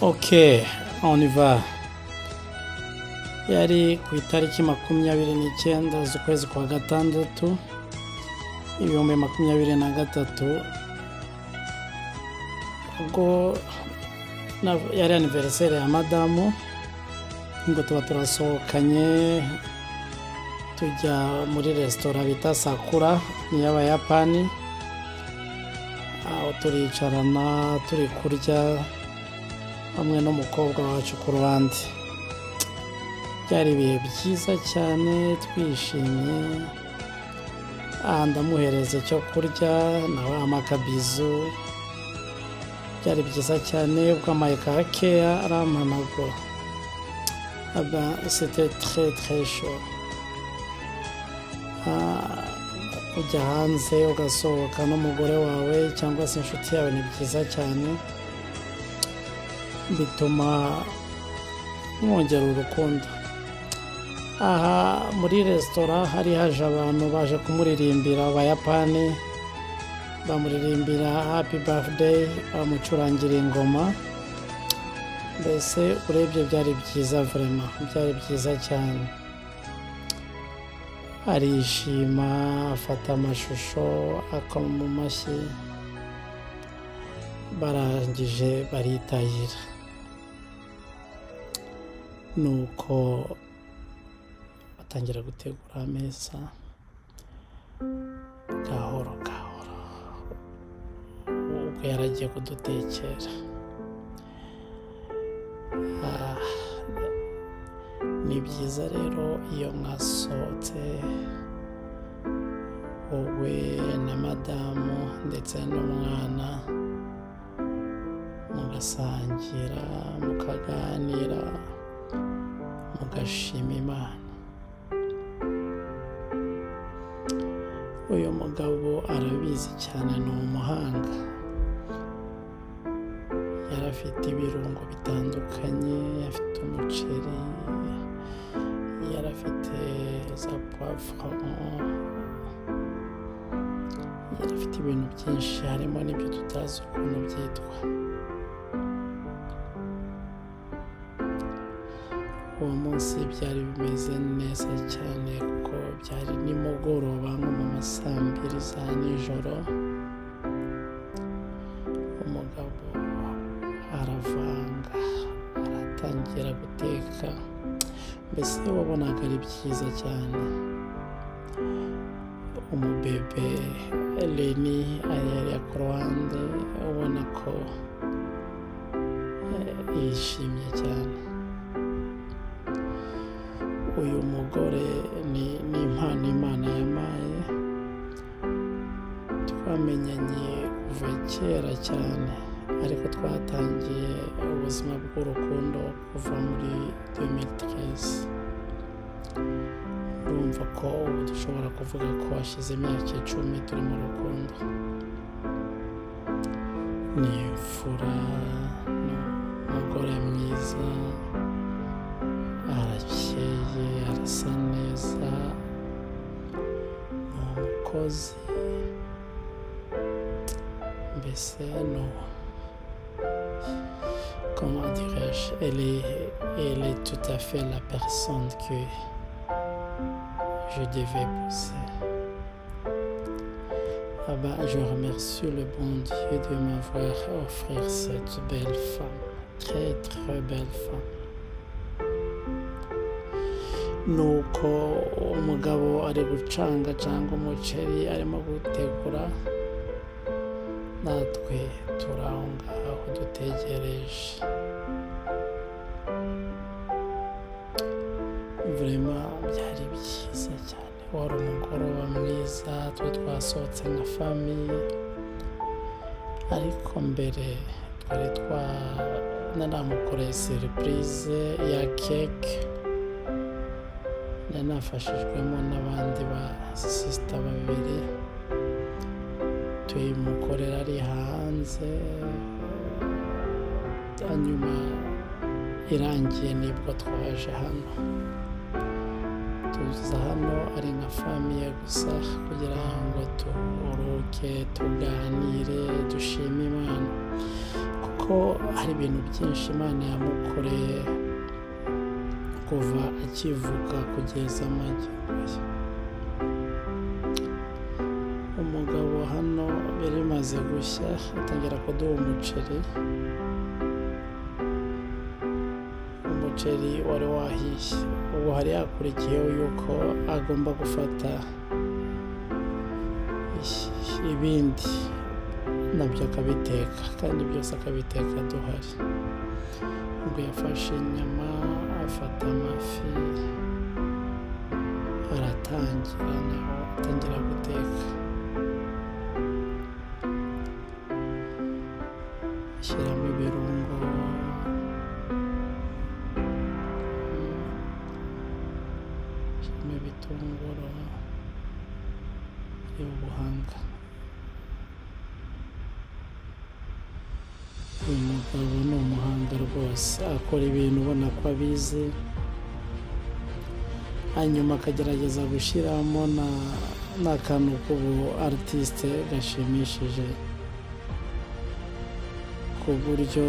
Ok, on y va. Yari ku itariki makumyabiri n'icyenda z'ukwezi kwa gatandatu ibihumbi makumyabiri na gatatu. Ubwo yari aniveriseri ya madamu ngo tuba turasohokanye tujya muri resitora bita sakura ni iy'abayapani aho turicarana turi kurya. Hamwe n'umukobwa wacu ku ruhande. Byari ibihe byiza cyane twishimye. Aha ndamuhereza icyo kurya nawe amakabizu byari byiza cyane ubwo amayika keya arampanagura. Sete tre tre sho kujya hanze ugasohoka n'umugore wawe cyangwa se inshuti yawe ni byiza cyane. Bituma mwongera urukundo. Aha muri resitora hari haje abantu baje kumuririmbira abayapani bamuririmbira happy birthday bamucurangira ingoma. Mbese urebye byari byiza vrema byari byiza cyane. Arishima afata amashusho akoma mu mashyi. Barangije baritahira. Nuko batangira gutegura ameza. Gahoro gahoro. Ubwo yaragiye kudutekera. Ah, ni byiza rero iyo mwasohotse wowe na madamu ndetse n'umwana mugasangira mukaganira. Mugashima imana. Uyu mugabo arabizi cyane ni umuhanga. Yari afite ibirungo bitandukanye afite umuceri yari afite za puwavuro yari afite ibintu byinshi harimo n'ibyo tutazi ukuntu byitwa. Uwo munsi byari bimeze neza cyane kuko byari nimugoroba nko mu ma saa mbiri za nijoro. Umugabo aravanga aratangira guteka. Mbese wabonaga ari byiza cyane. Umubebe reni ayari ku ruhande ubona ko eh, yishimye cyane. Uyu mugore ni impano imana yampaye twamenyanye kuva kera cyane ariko twatangiye ubuzima bw'urukundo kuva muri 2013 urumva ko ubu dushobora kuvuga ko hashize imyaka icumi turi mu rukundo. Ni imfura ni umugore mwiza. Arakeye arasa neza ni umukozi mbese ni comment dirais-je? Elle est, elle est tout à fait la personne que je devais pousser. Ah ben, je remercie le bon Dieu de m'avoir offert cette belle femme. Très très belle femme nuko umugabo ari gucanga cyangwa umuceri arimo gutegura natwe turi aho ngaho dutegereje. Vurema byari byiza cyane. Wari umugoroba mwiza twe twasohotse nka famiye ariko mbere twari twa nanamukoreye serivise ya keke nafashijwemo n'abandi ba sisita babiri. Tuyimukorera ari hanze. Hanyuma irangiye ni bwo twaje hano. Tuza hano ari nka famiye gusa kugira ngo turuhuke tuganire dushime imana. Kuko ko hari ibintu byinshi imana yamukoreye. Kuva akivuka kugeza ye umugabo hano bimaze gushya atangira kuduha umuceri. Umuceri wari wahiye ubu hari hakurikiyeho yuko agomba gufata ibindi na byo akabiteka kandi byose akabiteka duhari. Ubwo yafashe inyama afata amafi aratangira naho atangira guteka. Ashyiramo ibirungo. Rwose akora ibintu ubona ko abizi hanyuma akagerageza gushyiramo n'akantu k'ubu aritisite gashimishije ku buryo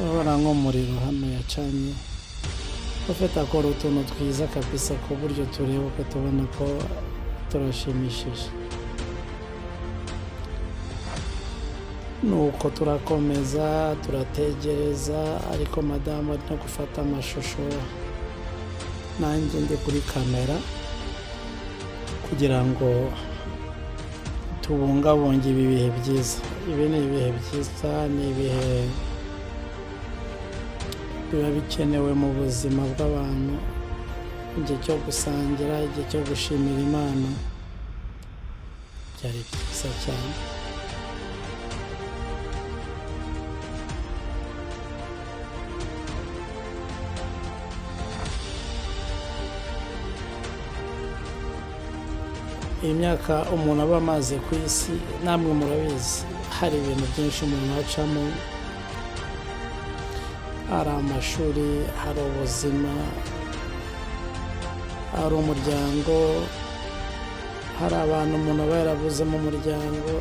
urabona nk'umuriro hano yacanye ufite akora utuntu twiza kabisa ku buryo tureba uko tubona ko turashimishije. Nuko turakomeza turategereza ariko madamu ari no gufata amashusho. Nanjye ndi kuri kamera kugira ngo tubungabunge ibi bihe byiza. Ibi ni ibihe byiza ni ibihe biba bikenewe mu buzima bw'abantu. Igihe cyo gusangira igihe cyo gushimira imana byari byiza cyane. Iyi myaka umuntu aba amaze ku isi namwe murabizi. Hari ibintu byinshi umuntu acamo. Hari amashuri hari ubuzima hari umuryango hari abantu umuntu aba yarabuze mu muryango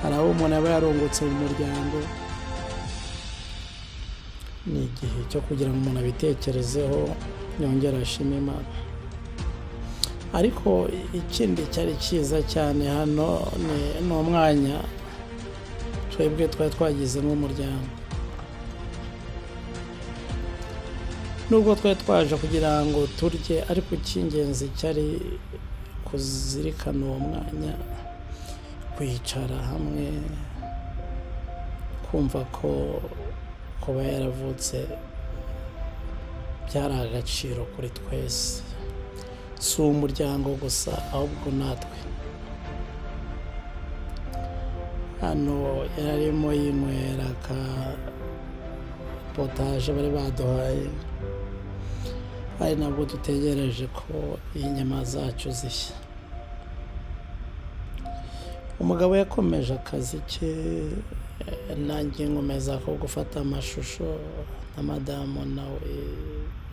hari abo umuntu aba yarungutse mu muryango. Ni igihe cyo kugira ngo umuntu abitekerezeho yongere ashime imana. Ariko ikindi cyari cyiza cyane hano ni umwanya twebwe twari twagizemo umuryango nubwo twari twaje kugira ngo turye ariko icy'ingenzi cyari kuzirikana uwo mwanya kwicara hamwe kumva ko kuba yaravutse byari agaciro kuri twese. Si umuryango gusa ahubwo natwe. Hano yararimo yinywera ka potaje bari baduhaye. Ari nabwo dutegereje ko inyama zacu zishya. Umugabo yakomeje akazi ke nanjye nkomeza ko gufata amashusho na madamu nawe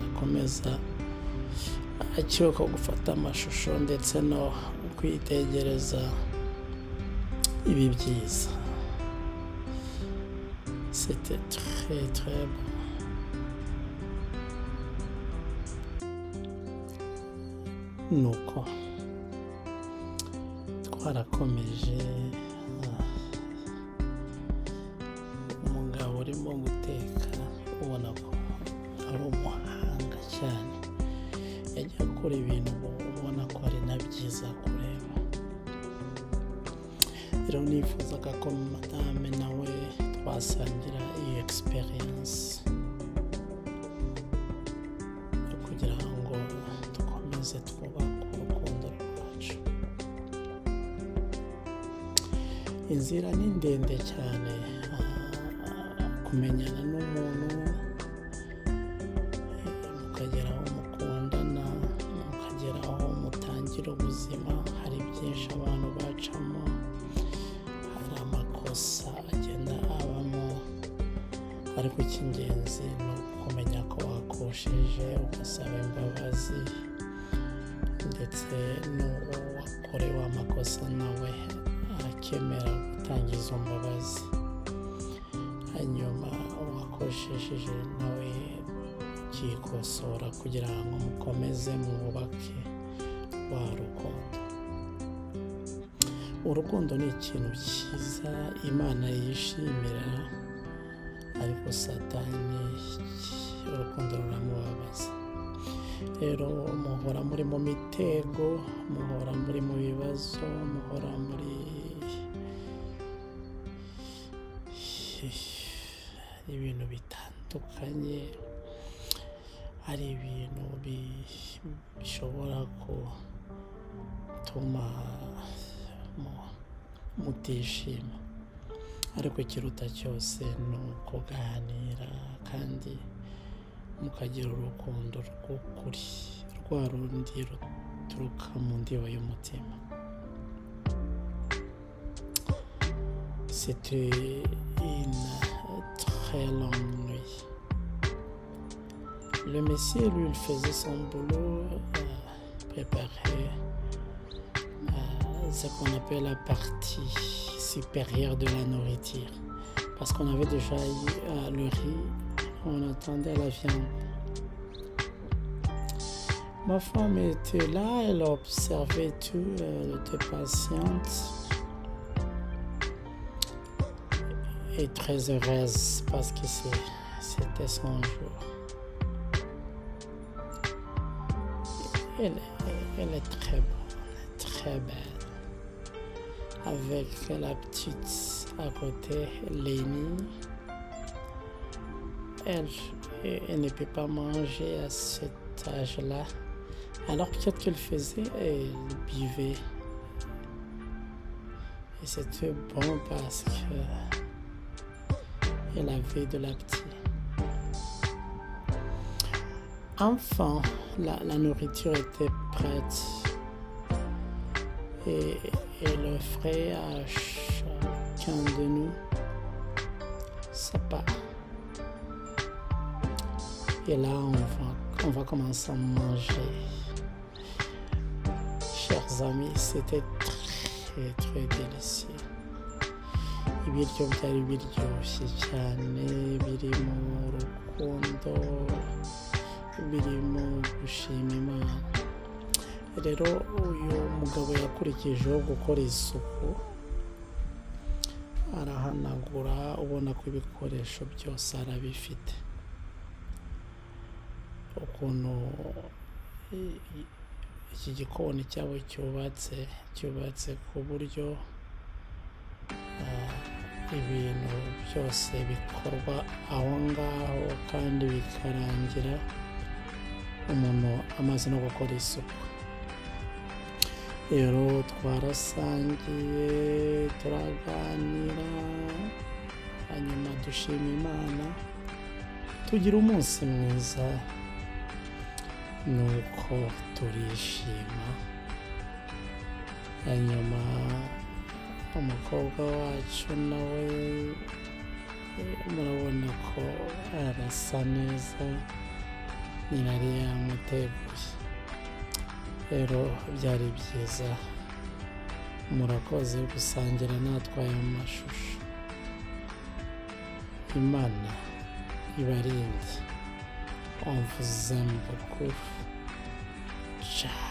akomeza akiwe ko gufata amashusho ndetse no kwitegereza ibi byiza. Nuko twarakomeje nifuzaga ko madame nawe twasangira iyi egisperiyanse kugira ngo dukomeze twubake urukundo rwacu. Inzira ni ndende cyane kumenyana n'umuntu mukagera aho mukundana mukagera aho mutangira ubuzima hari byinshi abantu bacamo. Amakosa agenda abamo ariko icy'ingenzi ni ukumenya ko wakosheje ugasaba imbabazi ndetse n'uwo wakorewe amakosa nawe akemera gutanga izo mbabazi. Hanyuma uwakoshejeje nawe ukikosora kugira ngo mukomeze mwubake rwa rukundo. Urukundo ni ikintu cyiza imana yishimira ariko satani urukundo ruramubabaza. Rero muhora muri mu mitego muhora muri mu bibazo muhora muri ibintu bitandukanye hari ibintu bishobora gutuma mutishima. Ariko ikiruta cyose ni ukuganira kandi mukagira urukundo rw'ukuri. Rwa rundi ruturuka mu ndiba y'umutima. Très longue nuit. Le monsieur lui faisait son boulot euh, ce qu'on appelle la partie supérieure de la nourriture parce qu'on avait déjà eu euh, le riz on attendait la viande. Ma femme était là, elle observait tout, elle était patiente et très heureuse parce que c'était son jour. Elle, elle est très bonne, très belle, avec la petite à côté, Lénie elle, elle ne peut pas manger à cet âge-là. Alors peut-être qu'elle faisait, elle buvait. Et c'était bon parce que elle avait de la petite. Enfin, la, la, nourriture était prête. Et elle offrait à chacun de nous sa part. Et là, on va, on va commencer à manger. Chers amis, c'était très, très délicieux. Rero uyu mugabo yakurikijeho gukora isuku arahanagura ubona ko ibikoresho byose arabifite. Ukuntu iki gikoni cyabo cyubatse cyubatse ku buryo ibintu byose bikorwa aho ngaho kandi bikarangira umuntu amaze no gukora isuku. Rero twarasangiye turaganira hanyuma dushima imana tugira umunsi mwiza. Nuko turishima. Hanyuma umukobwa wacu nawe murabona ko arasa neza nyina yari yamuteguye rero byari byiza. Murakoze gusangira natwe aya mashusho. Imana ibarinde. Beaucoup ciao.